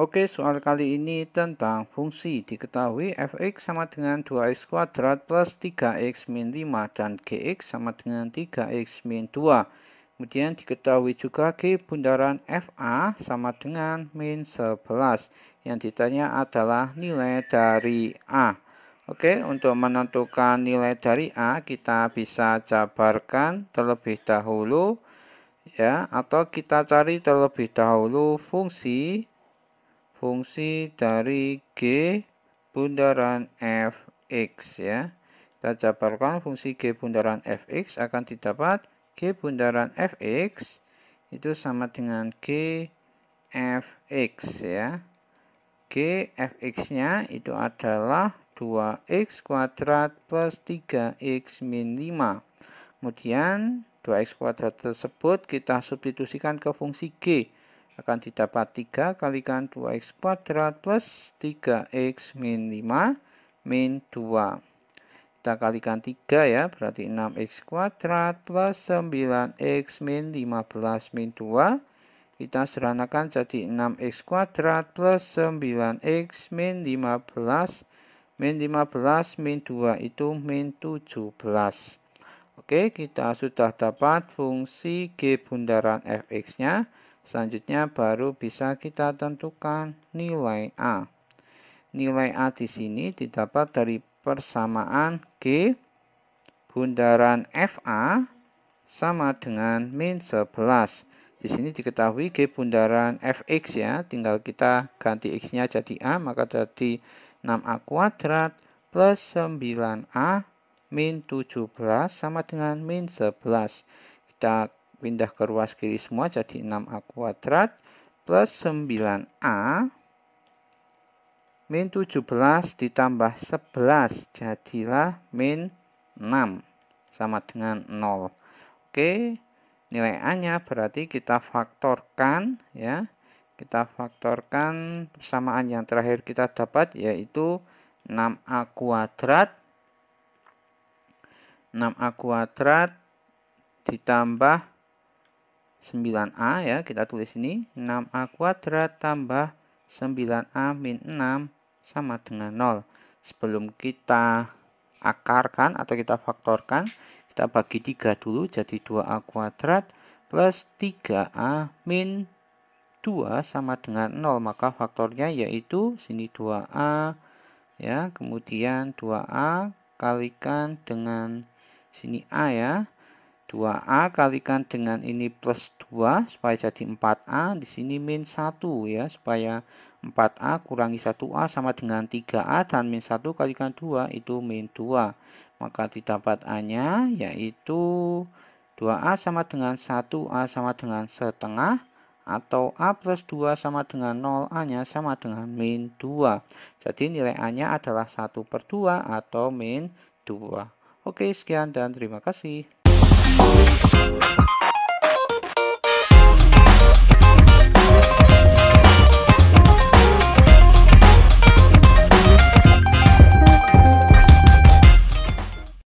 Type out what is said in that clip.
Oke, soal kali ini tentang fungsi. Diketahui fx sama dengan 2x kuadrat plus 3x min 5 dan gx sama dengan 3x min 2. Kemudian diketahui juga g bundaran fa sama dengan min 11. Yang ditanya adalah nilai dari a. Oke, untuk menentukan nilai dari a, kita bisa jabarkan terlebih dahulu ya atau kita cari terlebih dahulu fungsi fungsi dari G bundaran fx ya. Kita jabarkan fungsi G bundaran fx akan didapat G bundaran fx itu sama dengan G fx ya. G fx-nya itu adalah 2x kuadrat plus 3x min 5. Kemudian 2x kuadrat tersebut kita substitusikan ke fungsi G akan didapat 3 kalikan 2x kuadrat plus 3x min 5 min 2. Kita kalikan 3 ya, berarti 6x kuadrat plus 9x min 15 min 2. Kita sederhanakan jadi 6x kuadrat plus 9x min 15 min 15 min 2 itu min 17. Oke, kita sudah dapat fungsi G bundaran fx-nya. Selanjutnya baru bisa kita tentukan nilai A. Nilai A di sini didapat dari persamaan G bundaran FA sama dengan min 11. Di sini diketahui G bundaran Fx ya, tinggal kita ganti X-nya jadi A, maka jadi 6A kuadrat plus 9A min 17 sama dengan min 11. Kita pindah ke ruas kiri semua jadi 6A kuadrat plus 9A min 17 ditambah 11 jadilah min 6 sama dengan 0. Oke, nilai A-nya berarti kita faktorkan ya. Kita faktorkan persamaan yang terakhir kita dapat yaitu 6A kuadrat 6A kuadrat ditambah 9A ya, kita tulis ini 6A kuadrat tambah 9A min 6 sama dengan 0. Sebelum kita akarkan atau kita faktorkan, kita bagi 3 dulu jadi 2A kuadrat plus 3A min 2 sama dengan 0. Maka faktornya yaitu sini 2A ya, kemudian 2A kalikan dengan sini A ya. 2A kalikan dengan ini plus 2 supaya jadi 4A. Di sini min 1 ya supaya 4A kurangi 1A sama dengan 3A dan min 1 kalikan 2 itu min 2. Maka didapat A-nya yaitu 2A sama dengan 1A sama dengan setengah atau A plus 2 sama dengan 0 A-nya sama dengan min 2. Jadi nilai A-nya adalah 1 per 2 atau min 2. Oke sekian dan terima kasih. Bye.